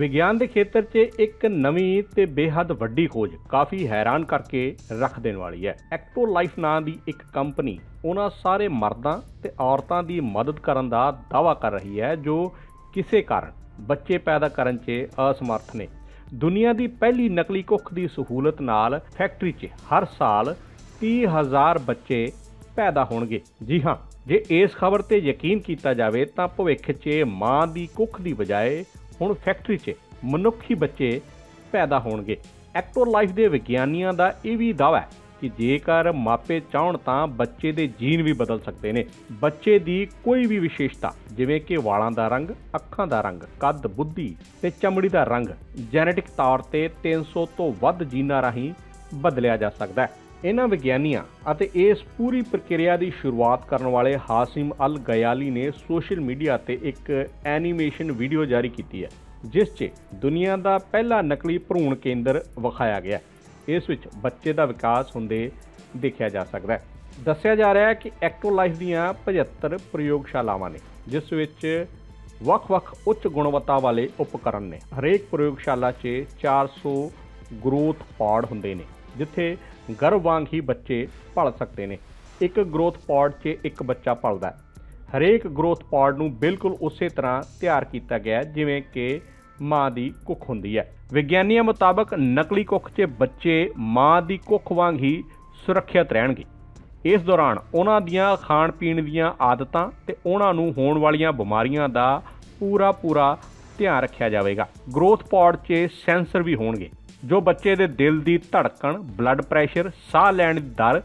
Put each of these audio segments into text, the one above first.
ਵਿਗਿਆਨ ਦੇ ਖੇਤਰ 'ਚ ਇੱਕ ਨਵੀਂ ਤੇ ਬੇਹੱਦ ਵੱਡੀ ਖੋਜ ਕਾਫੀ ਹੈਰਾਨ ਕਰਕੇ ਰੱਖ ਦੇਣ ਵਾਲੀ ਹੈ। ਐਕਟੋ ਲਾਈਫ ਨਾਂ ਦੀ ਇੱਕ ਕੰਪਨੀ ਉਹਨਾਂ ਸਾਰੇ ਮਰਦਾਂ ਤੇ ਔਰਤਾਂ ਦੀ ਮਦਦ ਕਰਨ ਦਾ ਦਾਅਵਾ ਕਰ ਰਹੀ ਹੈ, ਜੋ ਕਿਸੇ ਕਾਰਨ ਬੱਚੇ ਪੈਦਾ ਕਰਨ 'ਚ ਅਸਮਰਥ ਨੇ। ਦੁਨੀਆ ਦੀ ਪਹਿਲੀ ਨਕਲੀ ਕੁੱਖ ਦੀ ਸਹੂਲਤ ਨਾਲ ਫੈਕਟਰੀ 'ਚ ਹਰ ਸਾਲ 30000 ਬੱਚੇ ਪੈਦਾ ਹੋਣਗੇ। ਜੀ ਹਾਂ, ਜੇ ਇਸ ਖਬਰ ਤੇ ਯਕੀਨ ਕੀਤਾ ਜਾਵੇ ਤਾਂ ਭਵਿੱਖ 'ਚ ਮਾਂ ਦੀ ਕੁੱਖ ਦੀ ਬਜਾਏ ਹੁਣ ਫੈਕਟਰੀ 'ਚ ਮਨੁੱਖੀ ਬੱਚੇ ਪੈਦਾ ਹੋਣਗੇ। ਐਕਟੋ ਲਾਈਫ ਦੇ ਵਿਗਿਆਨੀਆਂ ਦਾ ਇਹ ਵੀ ਦਾਅਵਾ ਹੈ ਕਿ ਜੇਕਰ ਮਾਪੇ ਚਾਹਣ ਤਾਂ ਬੱਚੇ ਦੇ ਜੀਨ ਵੀ ਬਦਲ ਸਕਦੇ ਨੇ। ਬੱਚੇ ਦੀ ਕੋਈ ਵੀ ਵਿਸ਼ੇਸ਼ਤਾ, ਜਿਵੇਂ ਕਿ ਵਾਲਾਂ ਦਾ ਰੰਗ, ਅੱਖਾਂ ਦਾ ਰੰਗ, ਕੱਦ, ਬੁੱਧੀ ਤੇ ਚਮੜੀ ਦਾ ਰੰਗ ਜੈਨੇਟਿਕ ਤੌਰ ਤੇ 300 ਤੋਂ ਵੱਧ ਜੀਨਾਂ ਰਾਹੀਂ ਬਦਲਿਆ ਜਾ ਸਕਦਾ ਹੈ। ਇਹਨਾਂ ਵਿਗਿਆਨੀਆਂ ਅਤੇ ਇਸ ਪੂਰੀ ਪ੍ਰਕਿਰਿਆ ਦੀ ਸ਼ੁਰੂਆਤ ਕਰਨ ਵਾਲੇ ਹਾਸਿਮ ਅਲ ਗਯਾਲੀ ਨੇ ਸੋਸ਼ਲ ਮੀਡੀਆ ਤੇ ਇੱਕ ਐਨੀਮੇਸ਼ਨ ਵੀਡੀਓ ਜਾਰੀ ਕੀਤੀ ਹੈ, ਜਿਸ 'ਚ ਦੁਨੀਆ ਦਾ ਪਹਿਲਾ ਨਕਲੀ ਭਰੂਣ ਕੇਂਦਰ ਵਿਖਾਇਆ ਗਿਆ ਇਸ ਵਿੱਚ ਬੱਚੇ ਦਾ ਵਿਕਾਸ ਹੁੰਦੇ ਦੇਖਿਆ ਜਾ ਸਕਦਾ ਹੈ। ਦੱਸਿਆ ਜਾ ਰਿਹਾ ਹੈ ਕਿ ਐਕਟੋ ਲਾਈਫ ਦੀਆਂ 75 ਪ੍ਰਯੋਗਸ਼ਾਲਾਵਾਂ ਨੇ, ਜਿਸ ਵਿੱਚ ਵੱਖ-ਵੱਖ ਉੱਚ ਗੁਣਵੱਤਾ ਵਾਲੇ ਉਪਕਰਨ ਨੇ। ਹਰੇਕ ਪ੍ਰਯੋਗਸ਼ਾਲਾ 'ਚ 400 ਗਰੋਥ ਪੌਡ ਹੁੰਦੇ ਨੇ। ਜਿੱਥੇ ਗਰਭ ਵਾਂਗ ਹੀ ਬੱਚੇ ਪਲ ਸਕਦੇ ਨੇ। ਇੱਕ ਗਰੋਥ ਪੌਡ 'ਚ ਇੱਕ ਬੱਚਾ ਪਲਦਾ ਹਰੇਕ ਗਰੋਥ ਪੌਡ ਨੂੰ ਬਿਲਕੁਲ ਉਸੇ ਤਰ੍ਹਾਂ ਤਿਆਰ ਕੀਤਾ ਗਿਆ ਜਿਵੇਂ ਕਿ ਮਾਂ ਦੀ ਕੁੱਖ ਹੁੰਦੀ ਹੈ। ਵਿਗਿਆਨੀਆਂ ਮੁਤਾਬਕ ਨਕਲੀ ਕੁੱਖ 'ਚ ਬੱਚੇ ਮਾਂ ਦੀ ਕੁੱਖ ਵਾਂਗ ਹੀ ਸੁਰੱਖਿਅਤ ਰਹਿਣਗੇ। ਇਸ ਦੌਰਾਨ ਉਹਨਾਂ ਦੀਆਂ ਖਾਣ ਪੀਣ ਦੀਆਂ ਆਦਤਾਂ ਤੇ ਉਹਨਾਂ ਨੂੰ ਹੋਣ ਵਾਲੀਆਂ ਬਿਮਾਰੀਆਂ ਦਾ ਪੂਰਾ ਪੂਰਾ ਧਿਆਨ ਰੱਖਿਆ ਜਾਵੇਗਾ। ਗਰੋਥ ਪੌਡ 'ਚ ਸੈਂਸਰ ਵੀ ਹੋਣਗੇ, ਜੋ ਬੱਚੇ ਦੇ ਦਿਲ ਦੀ ਧੜਕਣ ਬਲੱਡ ਪ੍ਰੈਸ਼ਰ ਸਾਹ ਲੈਣ ਦੀ ਦਰ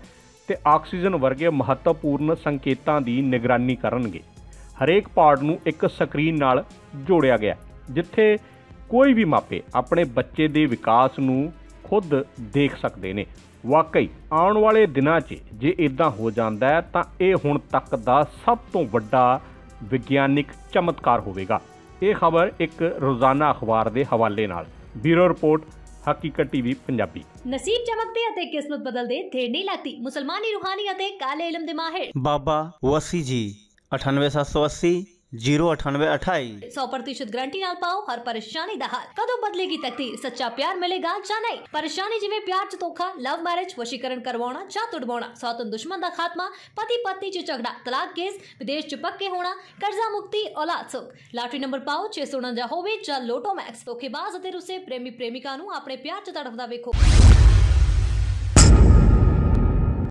ਤੇ ਆਕਸੀਜਨ ਵਰਗੇ ਮਹੱਤਵਪੂਰਨ ਸੰਕੇਤਾਂ ਦੀ ਨਿਗਰਾਨੀ ਕਰਨਗੇ। ਹਰੇਕ ਪਾਰਟ ਨੂੰ ਇੱਕ ਸਕਰੀਨ ਨਾਲ ਜੋੜਿਆ ਗਿਆ, ਜਿੱਥੇ ਕੋਈ ਵੀ ਮਾਪੇ ਆਪਣੇ ਬੱਚੇ ਦੇ ਵਿਕਾਸ ਨੂੰ ਖੁਦ ਦੇਖ ਸਕਦੇ ਨੇ। ਵਾਕਈ, ਆਉਣ ਵਾਲੇ ਦਿਨਾਂ 'ਚ ਜੇ ਇਦਾਂ ਹੋ ਜਾਂਦਾ ਹੈ, ਤਾਂ ਇਹ ਹੁਣ ਤੱਕ ਦਾ ਸਭ ਤੋਂ ਵੱਡਾ ਵਿਗਿਆਨਿਕ ਚਮਤਕਾਰ ਹੋਵੇਗਾ। ਇਹ ਖਬਰ ਇੱਕ ਰੋਜ਼ਾਨਾ ਅਖਬਾਰ ਦੇ ਹਵਾਲੇ ਨਾਲ। Bureau report Haqeeqat TV Punjabi. ਨਸੀਬ ਚਮਕਦੇ ਅਤੇ ਕਿਸਮਤ ਬਦਲਦੇ ਦੇਰ ਨਹੀਂ ਲੱਗਦੀ ਮੁਸਲਮਾਨੀ ਰੂਹਾਨੀ ਅਤੇ ਕਾਲੇ ਇਲਮ ਦੇ ਮਾਹਿਰ। ਬਾਬਾ ਵਸੀ ਜੀ 98780 ज़ीरो अठानवे अठाई। सौ प्रतिशत गारंटी नाल पाओ, हर परेशानी का हाल। बदलेगी तकदीर? सच्चा प्यार मिलेगा या नहीं? परेशानी जिम्मे प्यार च लव मैरिज वशीकरण करवाना चा तुड़वाना सौतन दुश्मन का खात्मा पति पत्नी च तलाक केस, विदेश पक्के होना, कर्जा मुक्ति, औलाद सुख। लाटरी नंबर पाओ, छे सौ उणंजा होवे चा लोटो मैक्स। धोखेबाज तो प्रेमी प्रेमिका अपने प्यार तड़फदा वेखो।